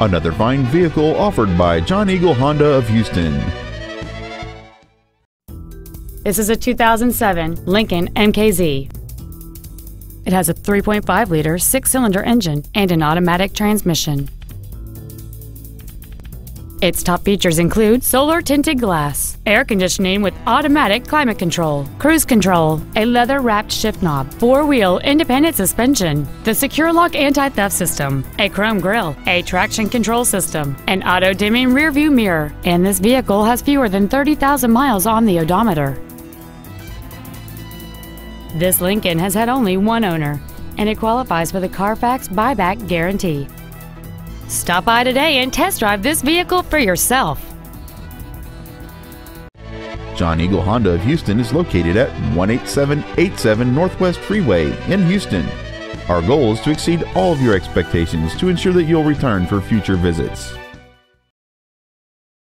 Another fine vehicle offered by John Eagle Honda of Houston. This is a 2007 Lincoln MKZ. It has a 3.5 liter six cylinder engine and an automatic transmission. Its top features include solar tinted glass, air conditioning with automatic climate control, cruise control, a leather wrapped shift knob, four wheel independent suspension, the SecuriLock anti theft system, a chrome grille, a traction control system, an auto dimming rear view mirror, and this vehicle has fewer than 30,000 miles on the odometer. This Lincoln has had only one owner, and it qualifies for the Carfax buyback guarantee. Stop by today and test drive this vehicle for yourself. John Eagle Honda of Houston is located at 18787 Northwest Freeway in Houston. Our goal is to exceed all of your expectations to ensure that you'll return for future visits.